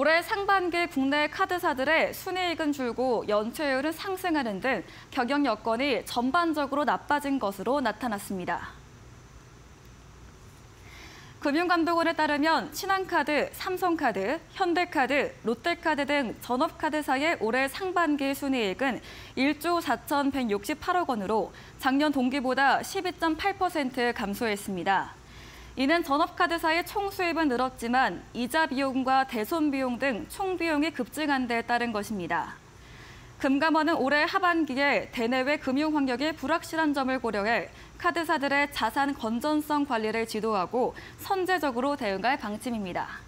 올해 상반기 국내 카드사들의 순이익은 줄고 연체율은 상승하는 등 경영 여건이 전반적으로 나빠진 것으로 나타났습니다. 금융감독원에 따르면 신한카드, 삼성카드, 현대카드, 롯데카드 등 전업카드사의 올해 상반기 순이익은 1조 4,168억 원으로 작년 동기보다 12.8% 감소했습니다. 이는 전업카드사의 총 수입은 늘었지만 이자 비용과 대손 비용 등 총 비용이 급증한 데 따른 것입니다. 금감원은 올해 하반기에 대내외 금융 환경이 불확실한 점을 고려해 카드사들의 자산 건전성 관리를 지도하고 선제적으로 대응할 방침입니다.